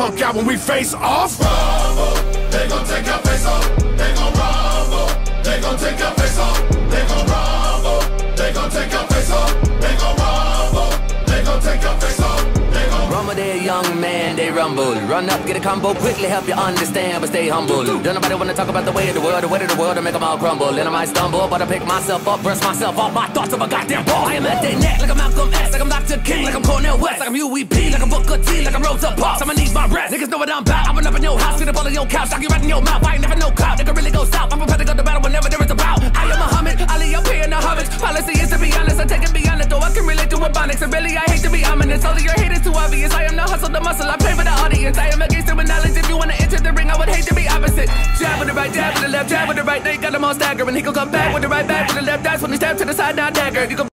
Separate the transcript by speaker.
Speaker 1: punk out when we face off.
Speaker 2: They gon'
Speaker 3: Rumble, they a young man, they rumble. Run up, get a combo, quickly help you understand, but stay humble. Don't nobody wanna talk about the way of the world, the way of the world, to make them all crumble. And I might stumble, but I pick myself up, brush myself off my thoughts of a goddamn ball. I am at their neck, like I'm Malcolm X, like I'm Dr. King, like I'm Cornel West, like I'm UEP, like I'm Booker T, like I'm Rosa Parks. I'ma need my rest. Niggas know what I'm about. I run up in your house, get up all in your couch, knock you right in your mouth. I ain't never no clout, nigga really go south. I'm prepared to go to battle whenever there is a bout. I am Muhammad, Ali, I'm paying the homage. Policy is to be honest, I take it beyond it, though I can relate to ebonics. And really, I hate to be ominous, all of your hate is too obvious. I am the hustle, the muscle, I pay for the audience. I am against it with knowledge. If you wanna enter the ring, I would hate to be opposite. Jab with the right, jab with the left, jab with the right. They got them all staggering. He gon' come back with the right back with the left. That's when he step to the side, now dagger. You can